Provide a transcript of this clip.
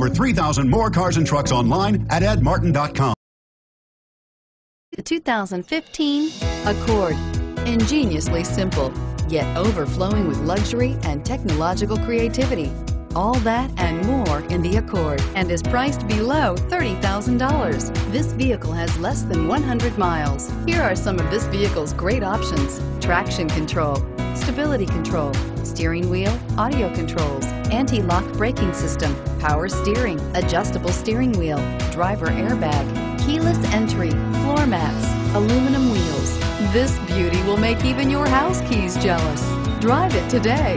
For 3,000 more cars and trucks online at edmartin.com. The 2015 Accord. Ingeniously simple, yet overflowing with luxury and technological creativity. All that and more in the Accord and is priced below $30,000. This vehicle has less than 100 miles. Here are some of this vehicle's great options. Traction control, stability control, steering wheel, audio controls, anti-lock braking system, power steering, adjustable steering wheel, driver airbag, keyless entry, floor mats, aluminum wheels. This beauty will make even your house keys jealous. Drive it today.